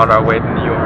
on our way to New York.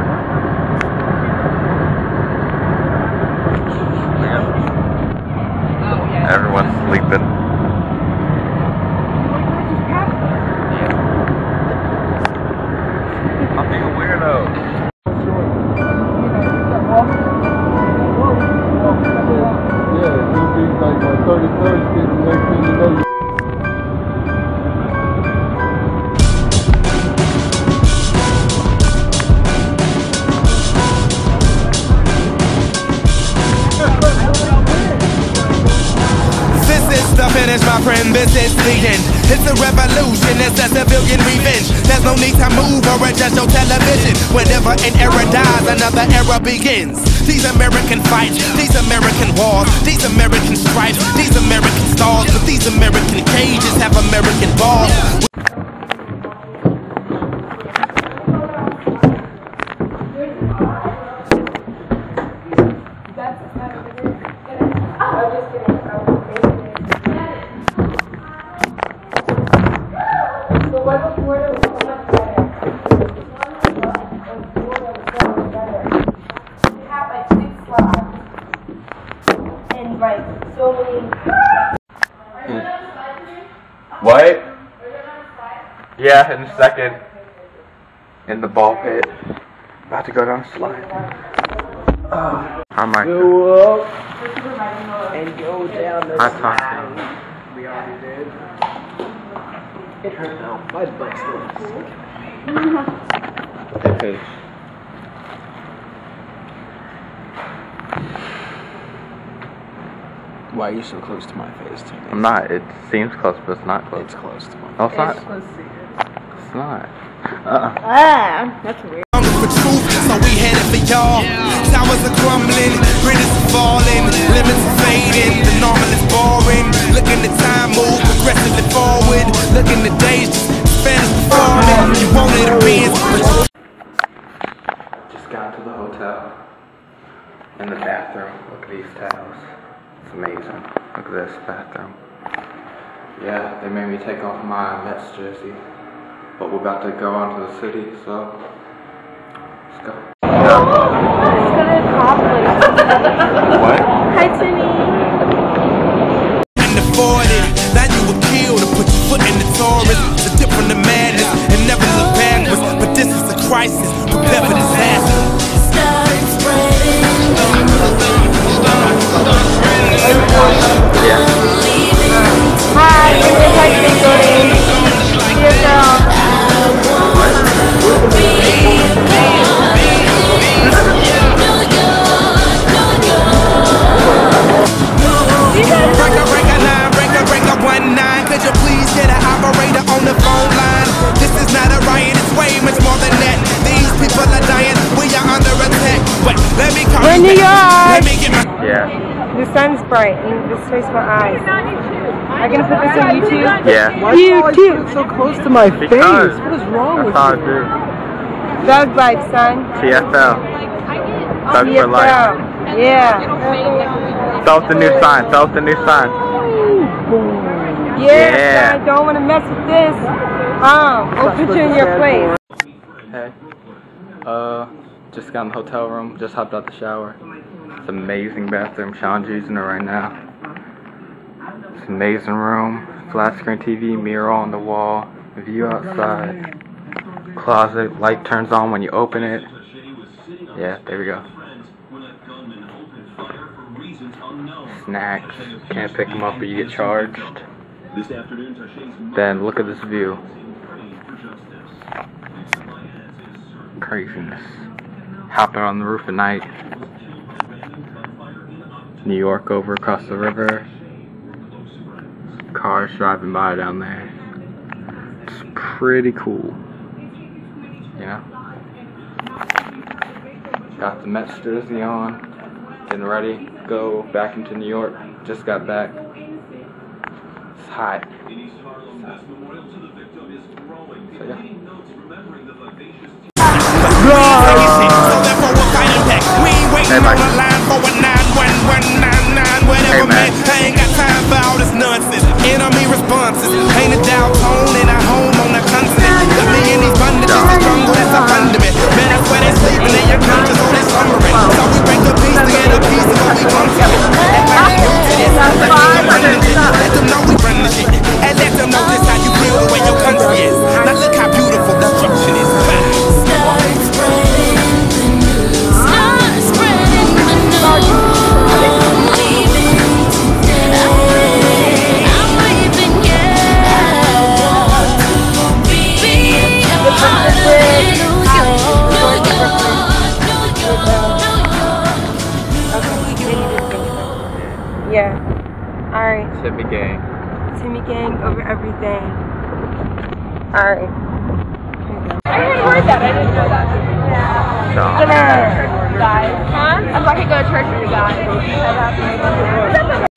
End. It's a revolution. It's a civilian revenge. There's no need to move or adjust your television. Whenever an era dies, another era begins. These American fights, these American wars, these American stripes, these American stars, but these American cages have American What? Yeah, in a second. In the ball pit. About to go down a slide. Oh, I might. go up. and go down the I talked slide. We already did. It hurts now. My butt's still sick. Hey, Why are you so close to my face, Tim? I'm not. It seems close, but it's not close. It's close to mine. No, it's not. It's not. Uh-uh. Ah, that's weird. For truth, so we headed for y'all. Towers are crumbling, bridges are falling, limits are fading, the normal is boring. Looking the time move progressively forward. Looking the days just fast falling. You wanted to be Just got to the hotel. In the bathroom. Look at these towels. It's amazing. Look at this bathroom. Yeah, they made me take off my Mets jersey. But we're about to go on to the city, so let's go. What? We're in New. York. Let me get my. Yeah. The sun's bright and this face my eyes. I'm gonna put this on YouTube. Yeah. Why do you always YouTube. put so close to my face? What is wrong with That's how I you? do. Dog life, son. TFL. Doug for life. TFL. Yeah. Tell us the new sign. Tell us the new sign. Yeah. Yeah. son, don't wanna mess with this. Um, we'll put you in your place. Hey. Uh, just got in the hotel room. Just hopped out the shower. It's amazing bathroom. Sean's using it right now. It's amazing room. Flat screen TV, mirror on the wall, view outside. Closet, light turns on when you open it. Yeah, there we go. Snacks. Can't pick them up or you get charged. Then look at this view. Craziness. Hopping on the roof at night. New York over across the river. Cars driving by down there. It's pretty cool. You know? Got the Mets jersey on. Getting ready to go back into New York. Just got back. It's hot. So yeah. going nine, one, one, nine, nine, whatever, man. I ain't got time for all this nonsense. Enemy responses, ain't a down tone, and I home on the continent. Got me in these bondages, the jungle that's up under. Man, that's where they sleeping, and your conscious on that slumbering. So we break the peace to get a piece of what we come let them know we run the shit. Timmy Gang. Timmy Gang over everything. Alright. I heard that. I didn't know that. Church with you guys. Huh? I thought I could go to church with you guys.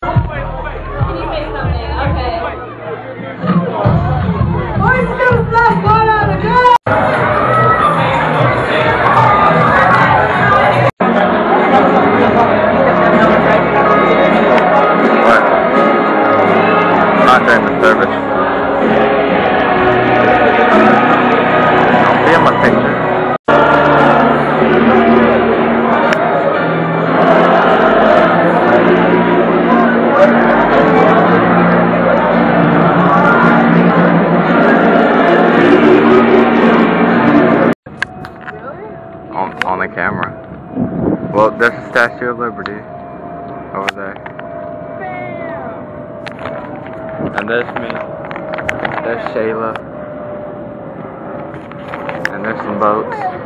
Liberty over there. And there's me. There's Shayla. And there's some boats.